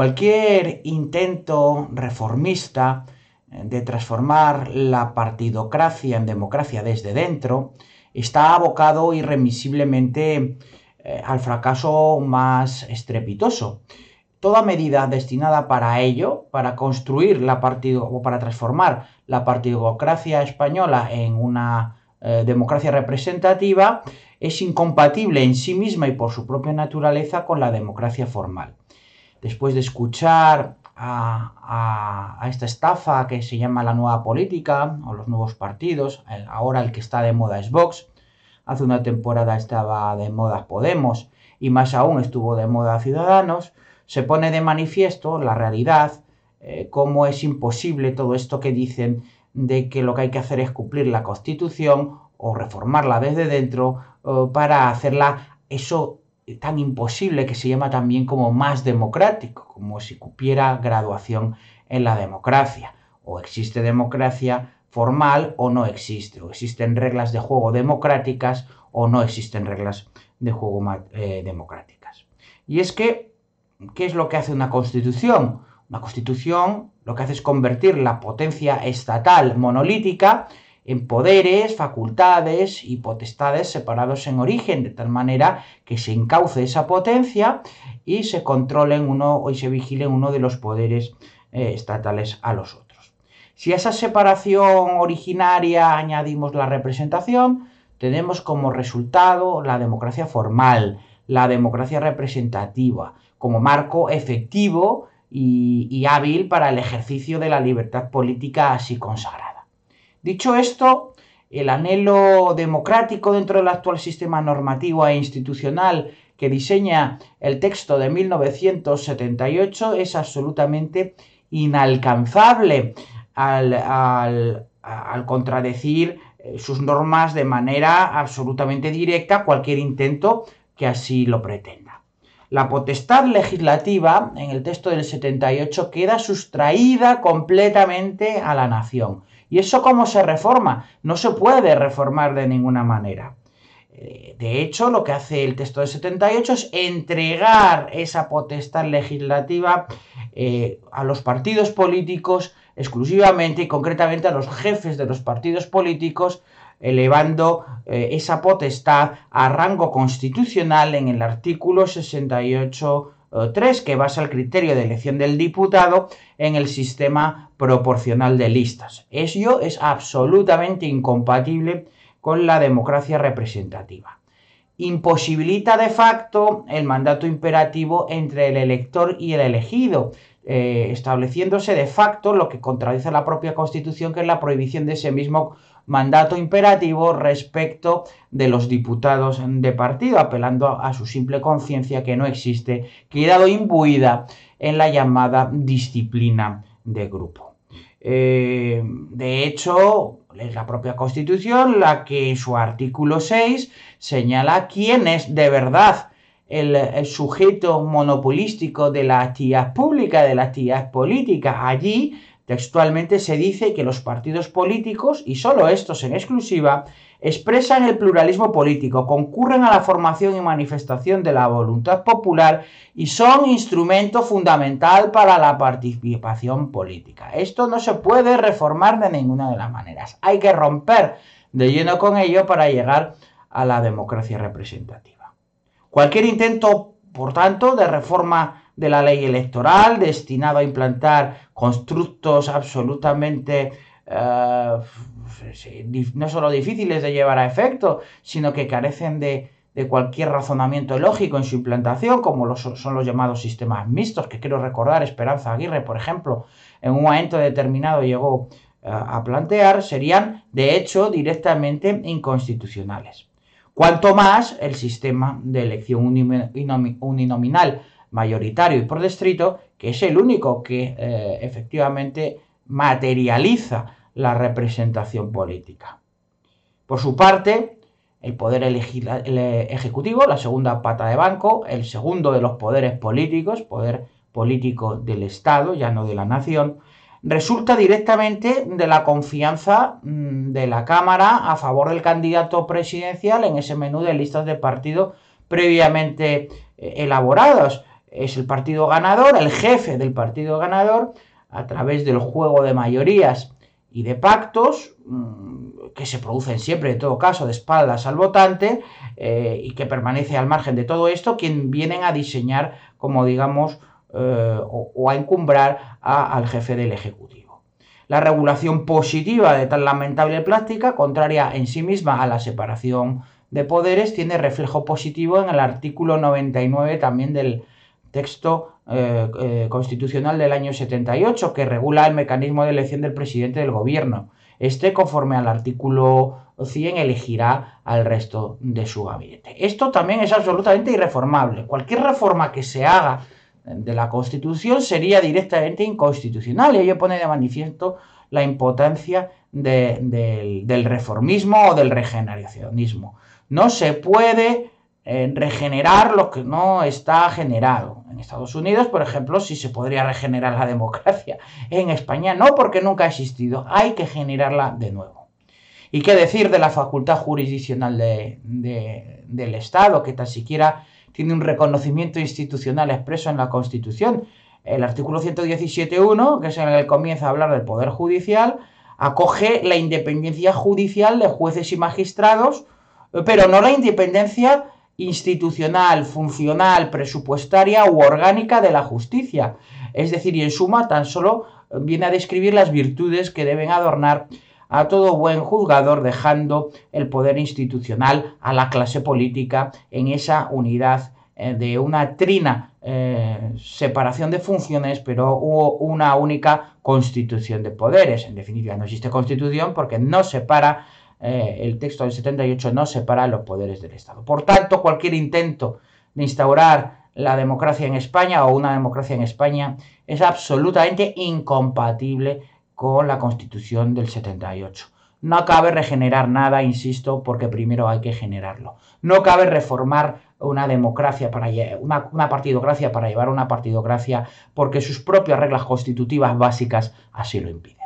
Cualquier intento reformista eh, de transformar la partidocracia en democracia desde dentro está abocado irremisiblemente eh, al fracaso más estrepitoso. Toda medida destinada para ello, para construir la partido o para transformar la partidocracia española en una eh, democracia representativa, es incompatible en sí misma y por su propia naturaleza con la democracia formal. Después de escuchar a, esta estafa que se llama la nueva política o los nuevos partidos, ahora el que está de moda es Vox, hace una temporada estaba de moda Podemos y más aún estuvo de moda Ciudadanos, se pone de manifiesto la realidad, eh, cómo es imposible todo esto que dicen de que lo que hay que hacer es cumplir la Constitución o reformarla desde dentro para hacerla eso tan imposible que se llama también como más democrático, como si cupiera graduación en la democracia. O existe democracia formal o no existe, o existen reglas de juego democráticas o no existen reglas de juego eh, democráticas. Y es que, ¿qué es lo que hace una constitución? Una constitución lo que hace es convertir la potencia estatal monolítica en poderes, facultades y potestades separados en origen, de tal manera que se encauce esa potencia y se controlen uno y se vigilen uno de los poderes eh, estatales a los otros. Si a esa separación originaria añadimos la representación, tenemos como resultado la democracia formal, la democracia representativa, como marco efectivo y hábil para el ejercicio de la libertad política así consagrada. Dicho esto, el anhelo democrático dentro del actual sistema normativo e institucional que diseña el texto de 1978 es absolutamente inalcanzable al, contradecir eh, sus normas de manera absolutamente directa cualquier intento que así lo pretenda. La potestad legislativa en el texto del 78 queda sustraída completamente a la nación ¿Y eso cómo se reforma? No se puede reformar de ninguna manera. Eh, de hecho, lo que hace el texto de 78 es entregar esa potestad legislativa eh, a los partidos políticos exclusivamente y concretamente a los jefes de los partidos políticos, elevando eh, esa potestad a rango constitucional en el artículo 68 3, que basa el criterio de elección del diputado en el sistema proporcional de listas. Ello es absolutamente incompatible con la democracia representativa. Imposibilita de facto el mandato imperativo entre el elector y el elegido, eh, estableciéndose de facto lo que contradice la propia Constitución, que es la prohibición de ese mismo mandato imperativo respecto de los diputados de partido, apelando a su simple conciencia que no existe, quedado imbuida en la llamada disciplina de grupo. Eh, de hecho, es la propia Constitución la que en su artículo 6 señala quién es de verdad el, el, sujeto monopolístico de la actividad pública, de la actividad política. Allí Textualmente se dice que los partidos políticos, y solo estos en exclusiva, expresan el pluralismo político, concurren a la formación y manifestación de la voluntad popular y son instrumento fundamental para la participación política. Esto no se puede reformar de ninguna de las maneras. Hay que romper de lleno con ello para llegar a la democracia representativa. Cualquier intento, por tanto, de reforma de la ley electoral destinado a implantar constructos absolutamente eh, no solo difíciles de llevar a efecto, sino que carecen de, cualquier razonamiento lógico en su implantación, como son los llamados sistemas mixtos, que quiero recordar, Esperanza Aguirre, por ejemplo, en un momento determinado llegó eh, a plantear, serían de hecho directamente inconstitucionales. Cuanto más el sistema de elección uninominal mayoritario y por distrito, que es el único que eh, efectivamente materializa la representación política. Por su parte, el poder ejecutivo, la segunda pata de banco, el segundo de los poderes políticos, poder político del Estado, ya no de la nación, resulta directamente de la confianza mm, de la Cámara a favor del candidato presidencial en ese menú de listas de partido previamente eh, elaborados. Es el partido ganador, el jefe del partido ganador, a través del juego de mayorías y de pactos, mm, que se producen siempre, en todo caso, de espaldas al votante, eh, y que permanece al margen de todo esto, quien vienen a diseñar, como digamos, eh, o, a encumbrar al jefe del Ejecutivo. La regulación positiva de tal lamentable práctica, contraria en sí misma a la separación de poderes, tiene reflejo positivo en el artículo 99 también del texto eh, eh, constitucional del año 78 que regula el mecanismo de elección del presidente del gobierno. Este, conforme al artículo 100, elegirá al resto de su gabinete. Esto también es absolutamente irreformable. Cualquier reforma que se haga de la Constitución sería directamente inconstitucional y ello pone de manifiesto la impotencia del reformismo o del regeneracionismo. No se puede eh, regenerar lo que no está generado. En Estados Unidos, por ejemplo, sí se podría regenerar la democracia. En España no, porque nunca ha existido. Hay que generarla de nuevo. ¿Y qué decir de la facultad jurisdiccional del Estado, que tan siquiera tiene un reconocimiento institucional expreso en la Constitución. El artículo 117.1, que es en el que comienza a hablar del Poder Judicial, acoge la independencia judicial de jueces y magistrados, pero no la independencia institucional, funcional, presupuestaria u orgánica de la justicia. Es decir, y en suma tan solo viene a describir las virtudes que deben adornar a todo buen juzgador dejando el poder institucional a la clase política en esa unidad eh, de una trina eh, separación de funciones, pero hubo una única constitución de poderes. En definitiva, no existe constitución porque no separa, eh, el texto del 78 no separa los poderes del Estado. Por tanto, cualquier intento de instaurar la democracia en España o una democracia en España es absolutamente incompatible con la Constitución del 78. No cabe regenerar nada, insisto, porque primero hay que generarlo. No cabe reformar una democracia para una, una partidocracia para llevar una partidocracia porque sus propias reglas constitutivas básicas así lo impiden.